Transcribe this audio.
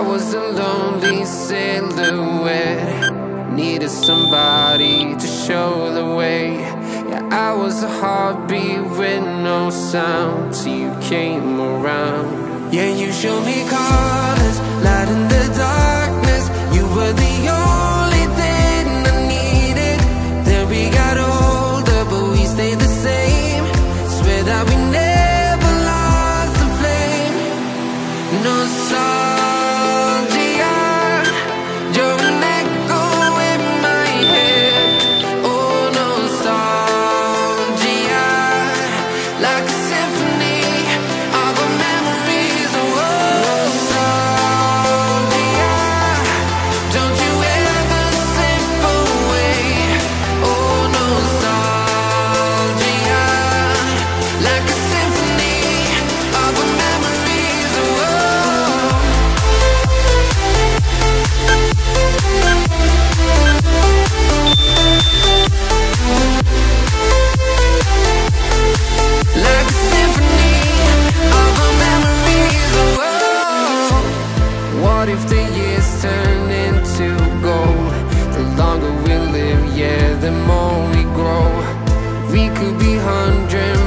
was a lonely silhouette. Needed somebody to show the way. Yeah, I was a heartbeat with no sound till you came around. Yeah, you showed me colors, light like What if the years turn into gold? The longer we live, yeah, the more we grow We could be hundred